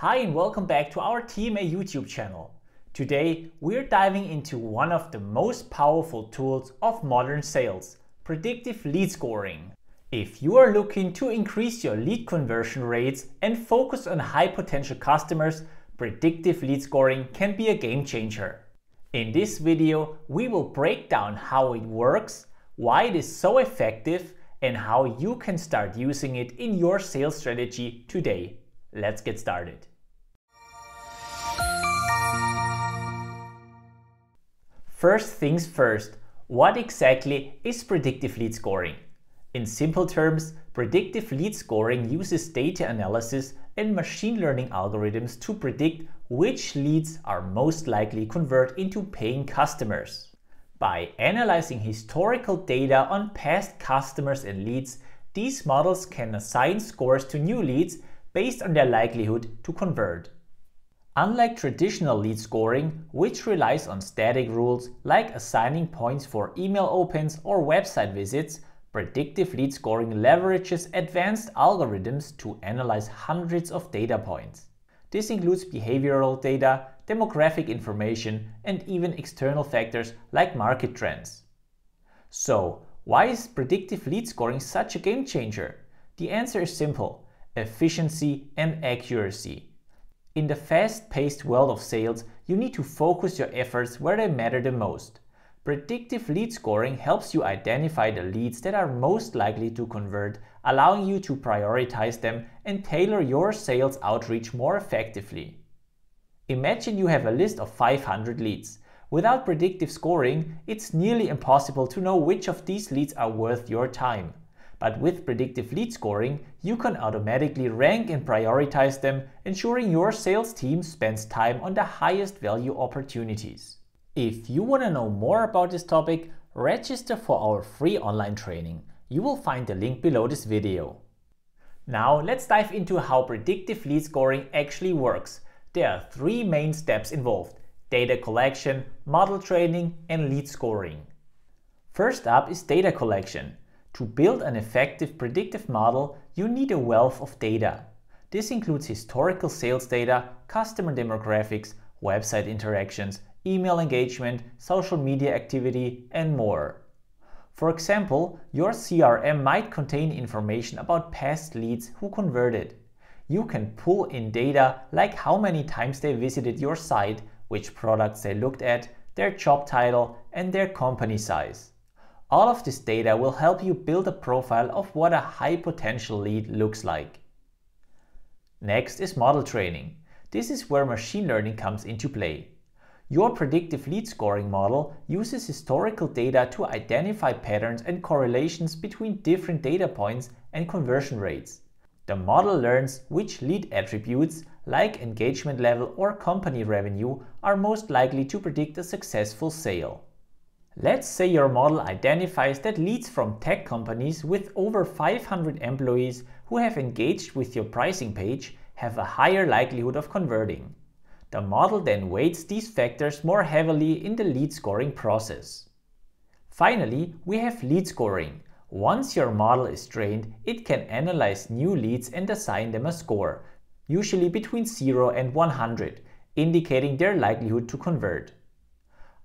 Hi and welcome back to our TMA YouTube channel. Today we're diving into one of the most powerful tools of modern sales, predictive lead scoring. If you are looking to increase your lead conversion rates and focus on high potential customers, predictive lead scoring can be a game changer. In this video, we will break down how it works, why it is so effective, and how you can start using it in your sales strategy today. Let's get started. First things first, what exactly is predictive lead scoring? In simple terms, predictive lead scoring uses data analysis and machine learning algorithms to predict which leads are most likely to convert into paying customers. By analyzing historical data on past customers and leads, these models can assign scores to new leads based on their likelihood to convert. Unlike traditional lead scoring, which relies on static rules like assigning points for email opens or website visits, predictive lead scoring leverages advanced algorithms to analyze hundreds of data points. This includes behavioral data, demographic information, and even external factors like market trends. So, why is predictive lead scoring such a game changer? The answer is simple efficiency and accuracy. In the fast-paced world of sales, you need to focus your efforts where they matter the most. Predictive lead scoring helps you identify the leads that are most likely to convert, allowing you to prioritize them and tailor your sales outreach more effectively. Imagine you have a list of 500 leads. Without predictive scoring, it's nearly impossible to know which of these leads are worth your time. But with predictive lead scoring, you can automatically rank and prioritize them, ensuring your sales team spends time on the highest value opportunities. If you want to know more about this topic, register for our free online training. You will find the link below this video. Now let's dive into how predictive lead scoring actually works. There are three main steps involved. Data collection, model training and lead scoring. First up is data collection. To build an effective predictive model, you need a wealth of data. This includes historical sales data, customer demographics, website interactions, email engagement, social media activity, and more. For example, your CRM might contain information about past leads who converted. You can pull in data like how many times they visited your site, which products they looked at, their job title, and their company size. All of this data will help you build a profile of what a high potential lead looks like. Next is model training. This is where machine learning comes into play. Your predictive lead scoring model uses historical data to identify patterns and correlations between different data points and conversion rates. The model learns which lead attributes, like engagement level or company revenue, are most likely to predict a successful sale. Let's say your model identifies that leads from tech companies with over 500 employees who have engaged with your pricing page have a higher likelihood of converting. The model then weights these factors more heavily in the lead scoring process. Finally, we have lead scoring. Once your model is trained, it can analyze new leads and assign them a score, usually between 0 and 100, indicating their likelihood to convert.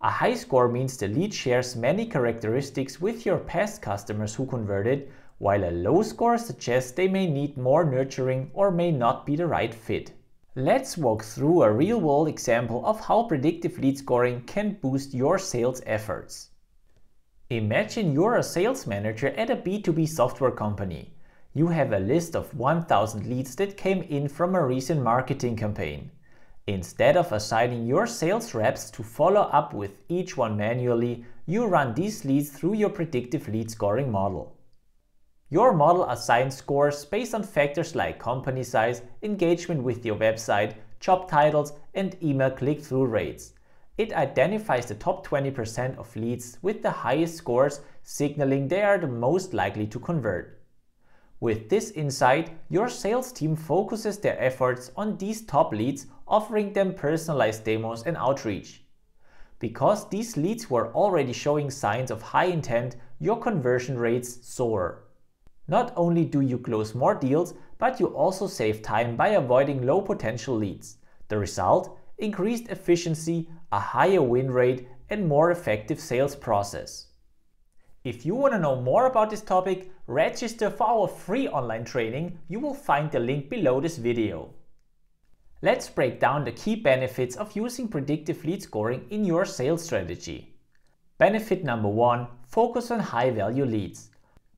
A high score means the lead shares many characteristics with your past customers who converted, while a low score suggests they may need more nurturing or may not be the right fit. Let's walk through a real-world example of how predictive lead scoring can boost your sales efforts. Imagine you're a sales manager at a B2B software company. You have a list of 1000 leads that came in from a recent marketing campaign. Instead of assigning your sales reps to follow up with each one manually, you run these leads through your predictive lead scoring model. Your model assigns scores based on factors like company size, engagement with your website, job titles, and email click-through rates. It identifies the top 20% of leads with the highest scores, signaling they are the most likely to convert. With this insight, your sales team focuses their efforts on these top leads, offering them personalized demos and outreach. Because these leads were already showing signs of high intent, your conversion rates soar. Not only do you close more deals, but you also save time by avoiding low potential leads. The result? Increased efficiency, a higher win rate, and more effective sales process. If you want to know more about this topic, register for our free online training. You will find the link below this video. Let's break down the key benefits of using predictive lead scoring in your sales strategy. Benefit number one, focus on high value leads.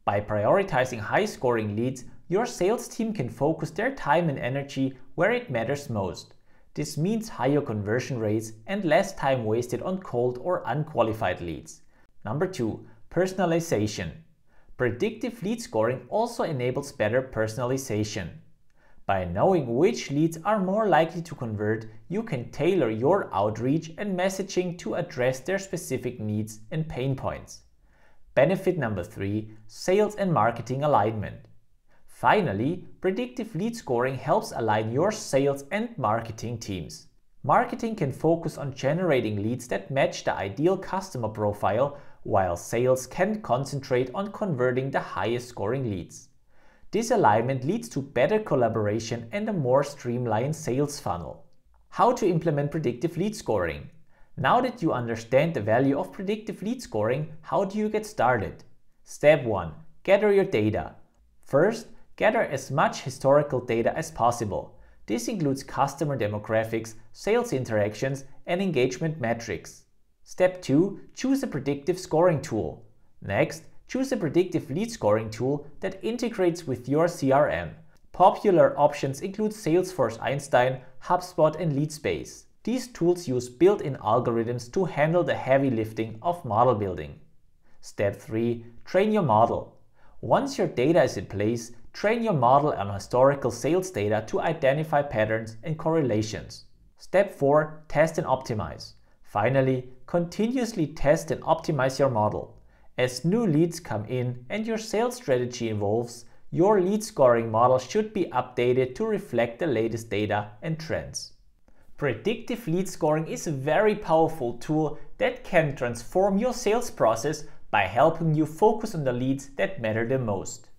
By prioritizing high scoring leads, your sales team can focus their time and energy where it matters most. This means higher conversion rates and less time wasted on cold or unqualified leads. Number 2. Personalization. Predictive lead scoring also enables better personalization. By knowing which leads are more likely to convert, you can tailor your outreach and messaging to address their specific needs and pain points. Benefit number 3. Sales and marketing alignment. Finally, predictive lead scoring helps align your sales and marketing teams. Marketing can focus on generating leads that match the ideal customer profile, while sales can concentrate on converting the highest scoring leads. This alignment leads to better collaboration and a more streamlined sales funnel. How to implement predictive lead scoring? Now that you understand the value of predictive lead scoring, how do you get started? Step 1. Gather your data. First, Gather as much historical data as possible. This includes customer demographics, sales interactions, and engagement metrics. Step 2. Choose a predictive scoring tool. Next, choose a predictive lead scoring tool that integrates with your CRM. Popular options include Salesforce Einstein, HubSpot, and Leadspace. These tools use built-in algorithms to handle the heavy lifting of model building. Step 3. Train your model. Once your data is in place, Train your model on historical sales data to identify patterns and correlations. Step 4. Test and optimize. Finally, continuously test and optimize your model. As new leads come in and your sales strategy evolves, your lead scoring model should be updated to reflect the latest data and trends. Predictive lead scoring is a very powerful tool that can transform your sales process by helping you focus on the leads that matter the most.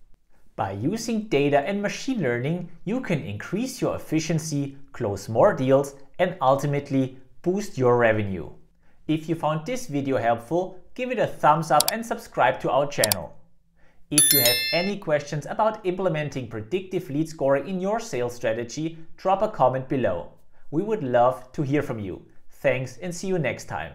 By using data and machine learning, you can increase your efficiency, close more deals, and ultimately boost your revenue. If you found this video helpful, give it a thumbs up and subscribe to our channel. If you have any questions about implementing predictive lead scoring in your sales strategy, drop a comment below. We would love to hear from you. Thanks and see you next time.